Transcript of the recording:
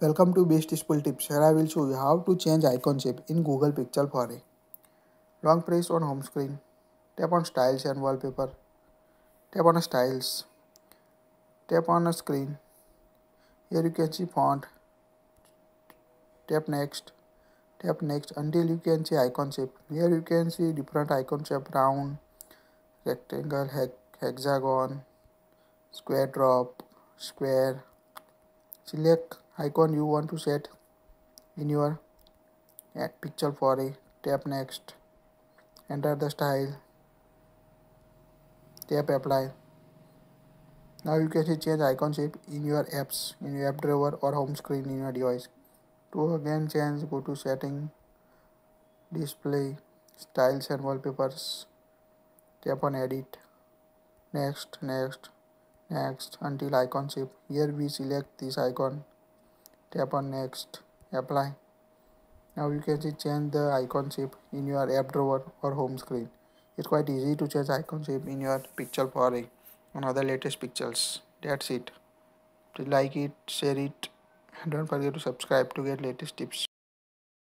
Welcome to Best Useful Tips. Here I will show you how to change icon shape in Google Pixel 4a. Long press on home screen. Tap on styles and wallpaper. Tap on styles. Tap on a screen. Here you can see font. Tap next. Tap next until you can see icon shape. Here you can see different icon shape round, rectangle, hexagon, square drop, square. Select icon you want to set in your Pixel 4a tap next. Enter the style. Tap apply. Now you can see change icon shape in your apps in your app drawer or home screen in your device. To again change go to setting display styles and wallpapers. Tap on edit. Next next next until icon shape. Here we select this icon. Tap on next. Apply. Now you can see change the icon shape in your app drawer or home screen. It's quite easy to change icon shape in your Pixel 4a on other latest Pixels. that's it. Like it share it. And don't forget to subscribe to get latest tips